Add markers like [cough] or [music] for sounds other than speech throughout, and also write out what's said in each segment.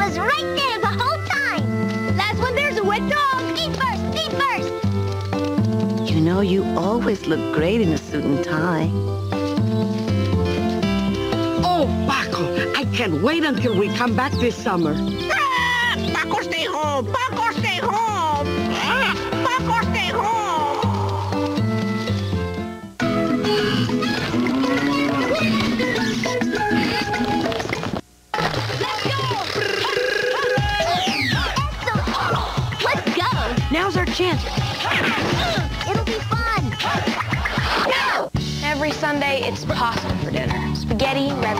was right there the whole time. Last one, there's a wet dog. Feet first, feet first. You know, you always look great in a suit and tie. Oh, Paco, I can't wait until we come back this summer. Ah, Paco, stay home. Paco, stay home. Ah, Paco, stay home.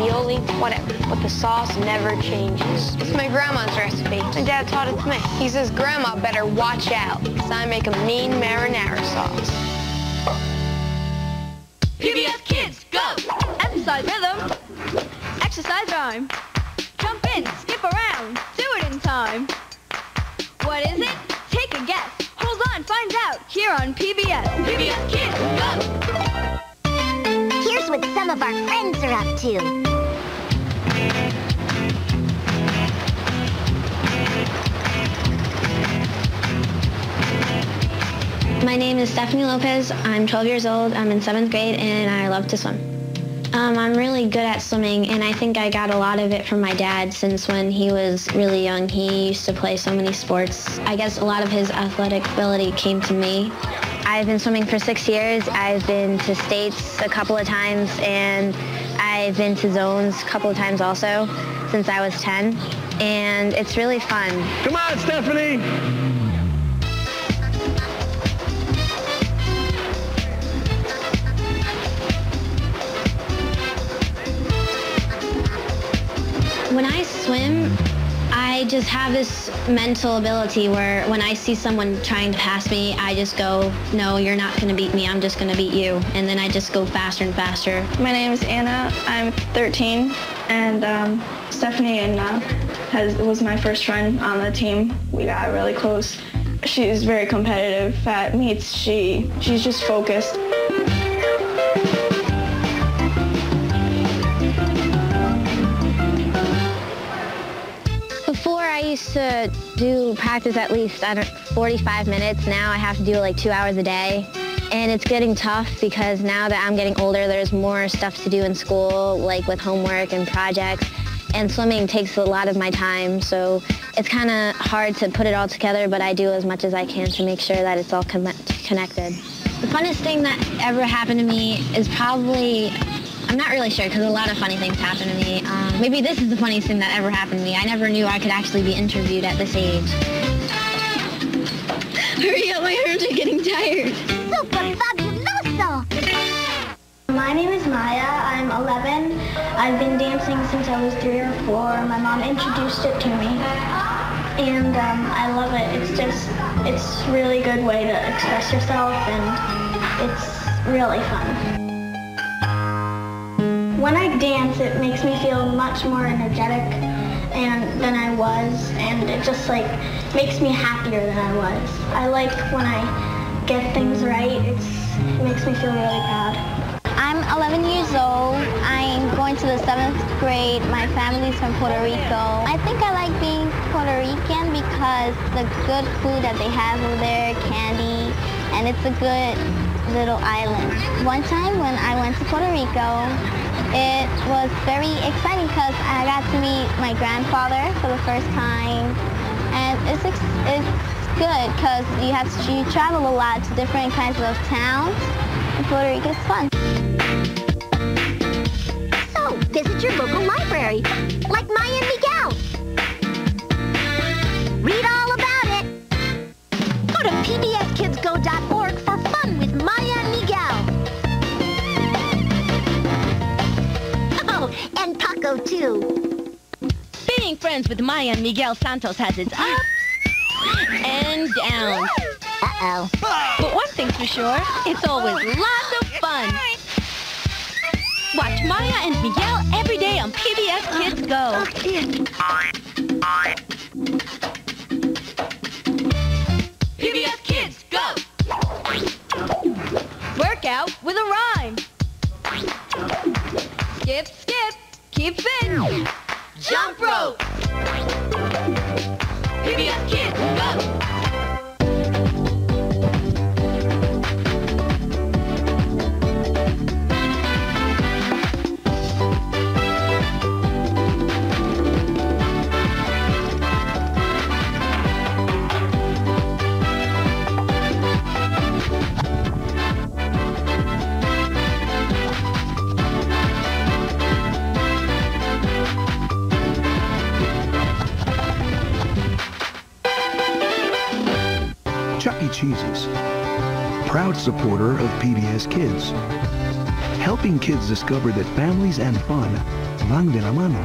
Ravioli, whatever. But the sauce never changes. It's my grandma's recipe. My dad taught it to me. He says grandma better watch out, because I make a mean marinara sauce. PBS Kids, go! Exercise rhythm. Exercise rhyme. Jump in, skip around, do it in time. What is it? Take a guess. Hold on, find out here on PBS. PBS Kids, go! Here's what some of our friends are up to. My name is Stephanie Lopez. I'm 12 years old. I'm in seventh grade and I love to swim. Um, I'm really good at swimming and I think I got a lot of it from my dad since when he was really young. He used to play so many sports. I guess a lot of his athletic ability came to me. I've been swimming for six years. I've been to states a couple of times and I've been to zones a couple of times also since I was 10 and it's really fun. Come on, Stephanie! Just have this mental ability where when I see someone trying to pass me, I just go, no, you're not going to beat me. I'm just going to beat you. And then I just go faster and faster. My name is Anna. I'm 13, and um, Stephanie and has was my first friend on the team. We got really close. She's very competitive at meets. She she's just focused. To do practice at least I don't, 45 minutes. Now I have to do like two hours a day. And it's getting tough because now that I'm getting older, there's more stuff to do in school, like with homework and projects. And swimming takes a lot of my time, so it's kind of hard to put it all together, but I do as much as I can to make sure that it's all con- connected. The funnest thing that ever happened to me is probably I'm not really sure because a lot of funny things happen to me. Um, maybe this is the funniest thing that ever happened to me. I never knew I could actually be interviewed at this age. [laughs] Hurry up, my arms are getting tired. Super fabuloso. My name is Maya. I'm 11. I've been dancing since I was three or four. My mom introduced it to me, and um, I love it. It's just, it's really good way to express yourself, and it's really fun. When I dance, it makes me feel much more energetic and than I was, and it just like makes me happier than I was. I like when I get things right. It's, it makes me feel really proud. I'm 11 years old. I'm going to the seventh grade. My family's from Puerto Rico. I think I like being Puerto Rican because the good food that they have over there, candy, and it's a good little island. One time when I went to Puerto Rico, it was very exciting because I got to meet my grandfather for the first time, and it's it's good because you have to you travel a lot to different kinds of towns. And Puerto Rico is fun. So, visit your local library, like Maya and Miguel. Read all about it. Go to pbskidsgo.org Too. Being friends with Maya and Miguel Santos has its ups and downs. Uh-oh. But one thing's for sure, it's always lots of fun. Watch Maya and Miguel every day on PBS Kids Go. PBS Kids Go! Workout with a rhyme. Skip, Keep fit. Jump rope. Pick me up, kid. Go. Chuck E. Cheese's. Proud supporter of PBS Kids. Helping kids discover that families and fun van de la mano.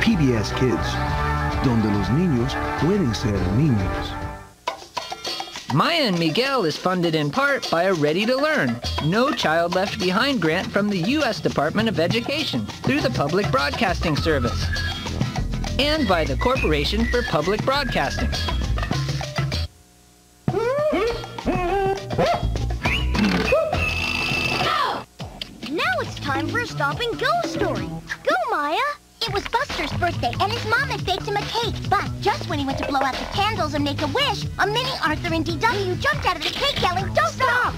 PBS Kids. Donde los niños pueden ser niños. Maya and Miguel is funded in part by a Ready to Learn, No Child Left Behind grant from the U.S. Department of Education through the Public Broadcasting Service and by the Corporation for Public Broadcasting. Now it's time for a stop and go story. Go, Maya. It was Buster's birthday, and his mom had baked him a cake. But just when he went to blow out the candles and make a wish, a mini Arthur and DW jumped out of the cake yelling, Don't stop!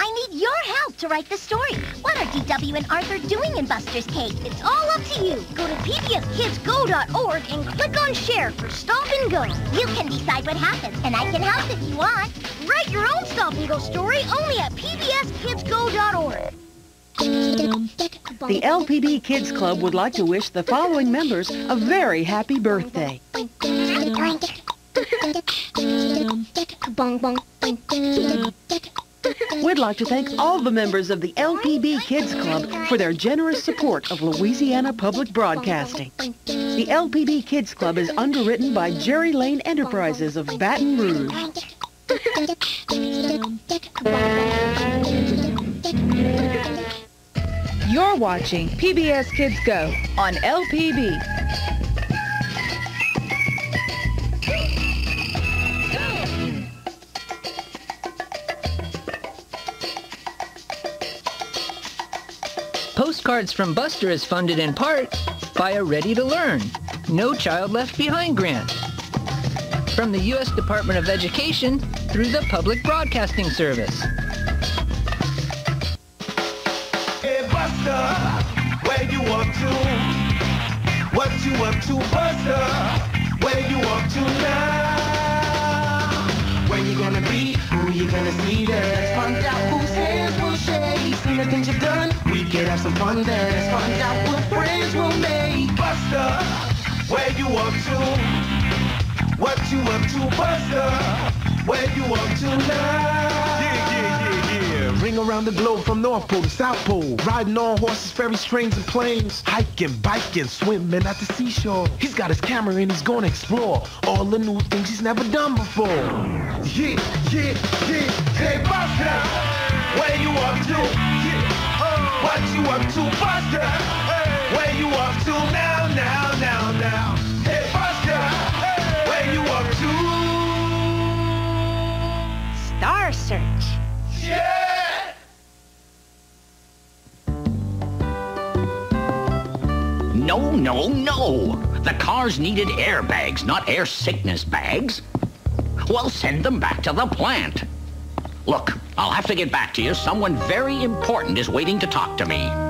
I need your help to write the story. What are DW and Arthur doing in Buster's cake? It's all up to you. Go to pbskidsgo.org and click on share for Stop and Go. You can decide what happens, and I can help if you want. Write your own Stop and Go story only at pbskidsgo.org. The LPB Kids Club would like to wish the following members a very happy birthday. We'd like to thank all the members of the LPB Kids Club for their generous support of Louisiana Public Broadcasting. The LPB Kids Club is underwritten by Jerry Lane Enterprises of Baton Rouge. You're watching PBS Kids Go on LPB. Postcards from Buster is funded in part by a Ready to Learn, No Child Left Behind grant from the U.S. Department of Education through the Public Broadcasting Service. Hey Buster, where you up to? What you up to, Buster? Where you up to now? Where you gonna be? Who you gonna see there? Let's find out whose hands will shake. See the things you've done? Have some fun there. Let's find out what friends we'll make. Buster, where you up to? What you up to, Buster? Where you up to now? Yeah, yeah, yeah, yeah. Ring around the globe from North Pole to South Pole. Riding on horses, ferries, trains, and planes. Hiking, biking, swimming at the seashore. He's got his camera and he's gonna explore all the new things he's never done before. Yeah, yeah, yeah. Hey, Buster, No, no, no. The cars needed airbags, not air sickness bags. Well, send them back to the plant. Look, I'll have to get back to you. Someone very important is waiting to talk to me.